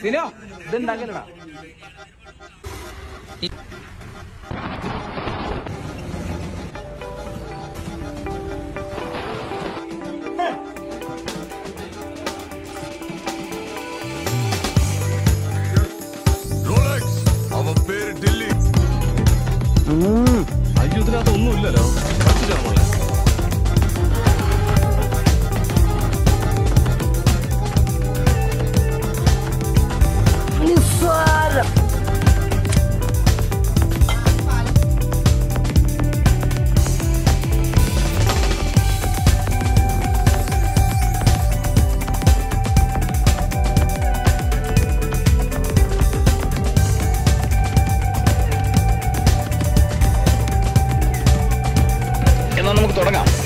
സിനോ ഇതുണ്ടാക്കലടാ അവൻ പേര് ഡില്ലി. അയ്യോ ഇതിനകത്ത് ഒന്നുമില്ലല്ലോ. തുടങ്ങാം.